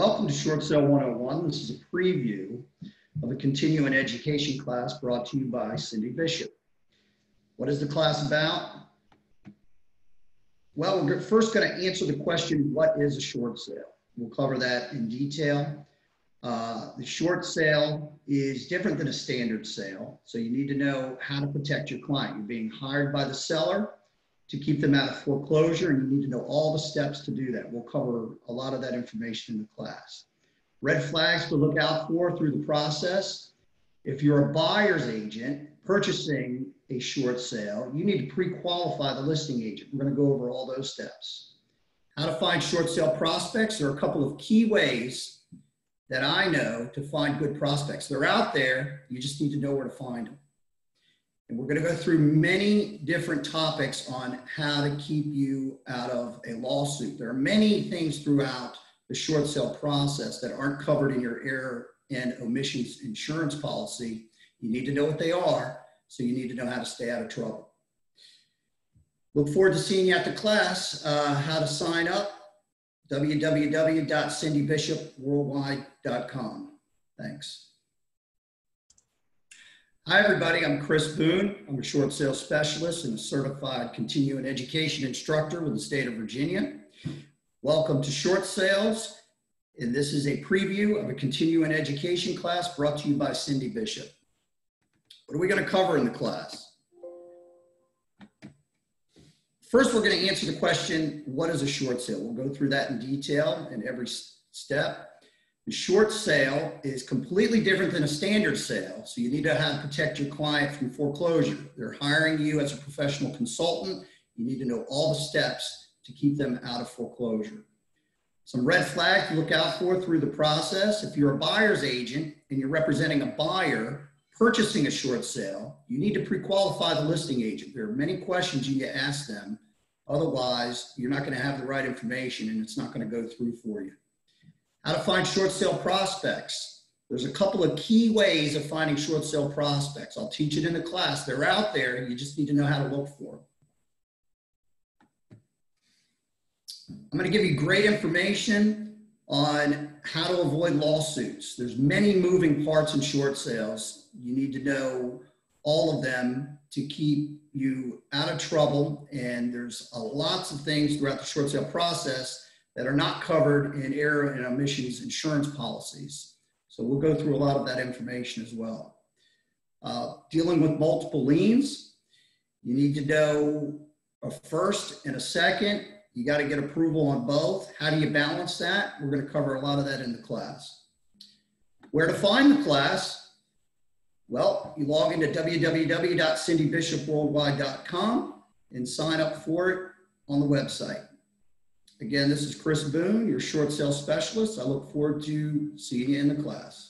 Welcome to Short Sale 101. This is a preview of a continuing education class brought to you by Cindy Bishop. What is the class about? Well, we're first going to answer the question, what is a short sale? We'll cover that in detail. Uh, the short sale is different than a standard sale. So you need to know how to protect your client. You're being hired by the seller to keep them out of foreclosure, and you need to know all the steps to do that. We'll cover a lot of that information in the class. Red flags to look out for through the process. If you're a buyer's agent purchasing a short sale, you need to pre-qualify the listing agent. We're going to go over all those steps. How to find short sale prospects. There are a couple of key ways that I know to find good prospects. They're out there. You just need to know where to find them. And we're going to go through many different topics on how to keep you out of a lawsuit. There are many things throughout the short sale process that aren't covered in your error and omissions insurance policy. You need to know what they are, so you need to know how to stay out of trouble. Look forward to seeing you at the class. Uh, how to sign up, www.cindybishopworldwide.com. Thanks. Hi, everybody. I'm Chris Boone. I'm a short sales specialist and a certified continuing education instructor with the state of Virginia. Welcome to Short Sales. And this is a preview of a continuing education class brought to you by Cindy Bishop. What are we going to cover in the class? First, we're going to answer the question, what is a short sale? We'll go through that in detail in every step. Short sale is completely different than a standard sale. So you need to have protect your client from foreclosure. They're hiring you as a professional consultant. You need to know all the steps to keep them out of foreclosure. Some red flags to look out for through the process. If you're a buyer's agent and you're representing a buyer purchasing a short sale, you need to pre-qualify the listing agent. There are many questions you need to ask them. Otherwise, you're not going to have the right information and it's not going to go through for you. How to find short sale prospects. There's a couple of key ways of finding short sale prospects. I'll teach it in the class. They're out there. You just need to know how to look for them. I'm going to give you great information on how to avoid lawsuits. There's many moving parts in short sales. You need to know all of them to keep you out of trouble. And there's lots of things throughout the short sale process that are not covered in error and omissions insurance policies. So we'll go through a lot of that information as well. Uh, dealing with multiple liens, you need to know a first and a second. You got to get approval on both. How do you balance that? We're going to cover a lot of that in the class. Where to find the class? Well, you log into www.cindybishopworldwide.com and sign up for it on the website. Again, this is Chris Boone, your short sale specialist. I look forward to seeing you in the class.